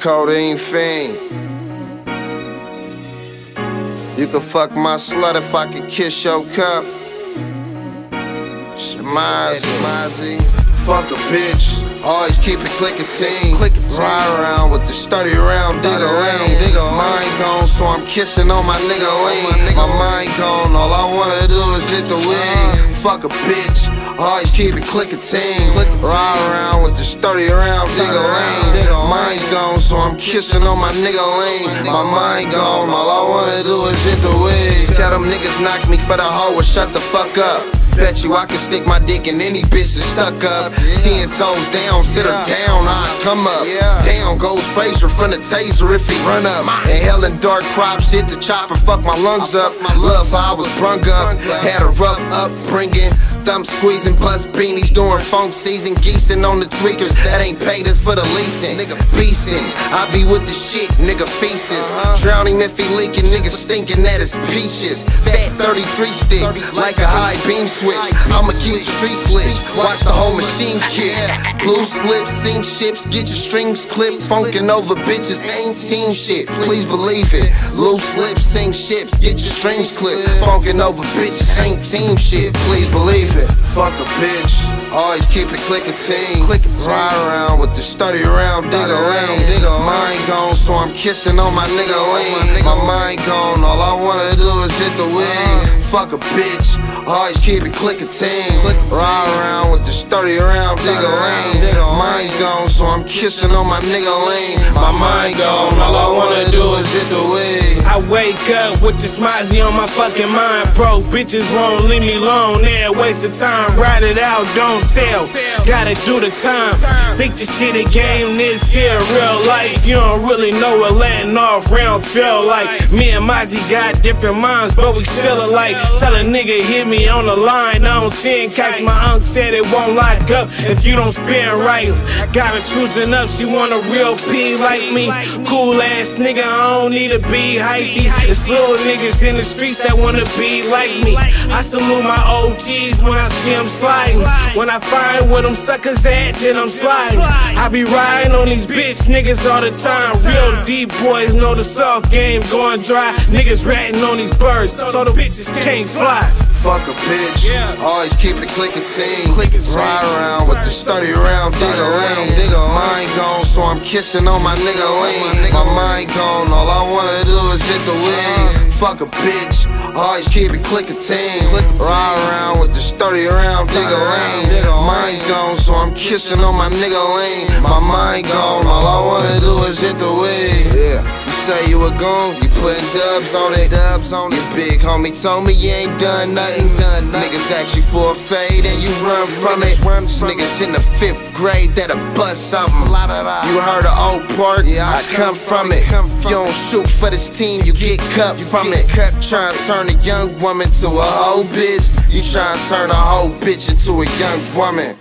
Codeine fiend. You can fuck my slut if I can kiss your cup. Smizzy. Fuck a bitch. Always keep it clicking team. Ride around with the sturdy round digger lane. Mind gone, so I'm kissing on my nigga lane. My mind gone, all I wanna do is hit the wing. Fuck a bitch. Always keep it clicking team. Ride around with the sturdy round digger lane. Mind gone, so I'm kissing on my nigga lane. My mind gone, all I wanna do is hit the wing. Tell them niggas knock me for the hoe or shut the fuck up. Bet you I can stick my dick in any bitch that's stuck up. Ten toes down, sit her down, I come up. Down goes Frazier from the taser if he run up. Inhaling dark crops, hit the chopper, fuck my lungs up. My love I was brung up, had a rough upbringing. Thumb squeezing, bust beanies, doing funk season, geesing on the tweakers. That ain't paid us for the leasing. Nigga beastin', I be with the shit, nigga feces. Drown him if he leaking, nigga stinking at his peaches. Fat 33 stick, like a high beam switch. I'ma keep the streets lit, watch the whole machine kick. Blue slips, sink ships, get your strings clipped. Funkin' over bitches, ain't team shit, please believe it. Loose lips, sink ships, get your strings clipped. Funkin' over bitches, ain't team shit, please believe it. Fuck a bitch, always keep it clicking team. Ride around with the sturdy round digger lane. Mind gone, so I'm kissing on my nigga lane. My mind gone, all I wanna do is hit the wing. Fuck a bitch, always keep it clicking team. Ride around with the sturdy round digger lane. Mind gone, so I'm kissing on my nigga lane. My mind gone, all I wanna do is hit the wing. I wake up with the smizzy on my fucking mind, bro. Bitches won't leave me alone, they're a waste of time. Ride it out, don't tell. Gotta do the time. Think the shit a game, this here real life. You don't really know what letting off rounds feel like. Me and Mozzy got different minds, but we still alike. Tell a nigga hit me on the line, I don't see it. My uncle said it won't lock up if you don't spin right. Got her choosing up, she want a real P like me. Cool ass nigga, I don't need to be hypey. It's little niggas in the streets that wanna be like me. I salute my OGs when I see them sliding. When I find where them suckers at, then I'm sliding. I be riding on these bitch niggas all the time. Real deep boys know the soft game going dry. Niggas ratting on these birds, so the bitches can't fly. Fuck a bitch. Always keep it clicking scene. Ride around with the sturdy round digger lane. Mind gone, so I'm kissing on my nigga lane. My mind gone, all I wanna do is hit the wing. Fuck a bitch. Always keep it clicking team. Ride around with the sturdy round digger lane. Mind's gone, so I'm kissing on my nigga lane. My mind gone, all I wanna do is hit the wing. Yeah. You say you were gone, you putting dubs on it. Dubs on it. Your big homie told me you ain't done nothing. Done Niggas ask you for a fade and you run from it. Niggas in the fifth grade that'll bust something. You heard of Oak Park? I come from it. You don't shoot for this team, you get cut from it. Trying to turn a young woman to a hoe bitch. You trying to turn a hoe bitch into a young woman.